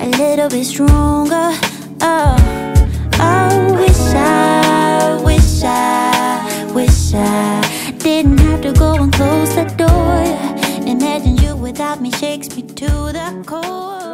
A little bit stronger. Oh, I wish I, wish I, wish I didn't have to go and close the door. Imagine you without me shakes me to the core.